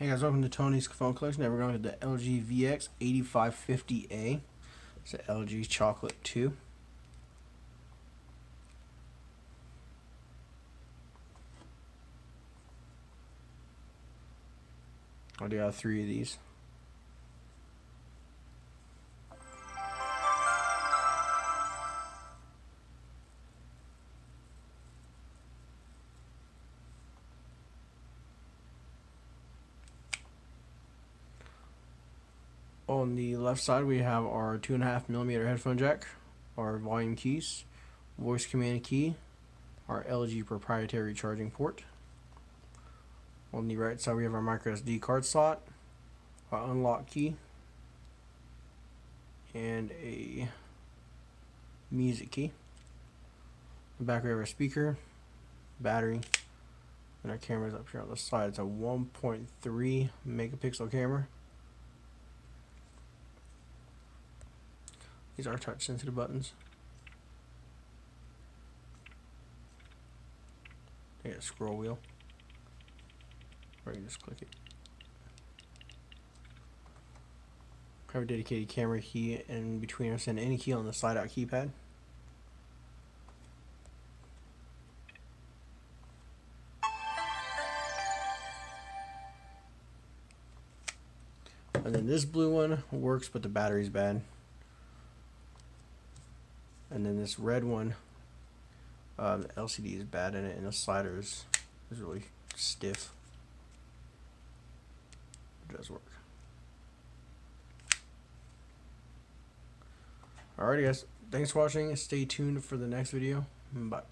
Hey guys, welcome to Tony's phone collection. Now we're going to the LG VX 8550A. It's an LG Chocolate 2. I do have three of these. On the left side, we have our two and a half millimeter headphone jack, our volume keys, voice command key, our LG proprietary charging port. On the right side, we have our micro SD card slot, our unlock key, and a music key. The back, we have our speaker, battery, and our camera's up here on the side. It's a 1.3 megapixel camera. These are touch sensitive buttons. They got a scroll wheel. Or you just click it. Have a dedicated camera key in between us and any key on the slide out keypad. And then this blue one works, but the battery's bad. And then this red one, uh, the LCD is bad in it, and the slider is, is really stiff. It does work. Alrighty guys, thanks for watching. Stay tuned for the next video. Bye.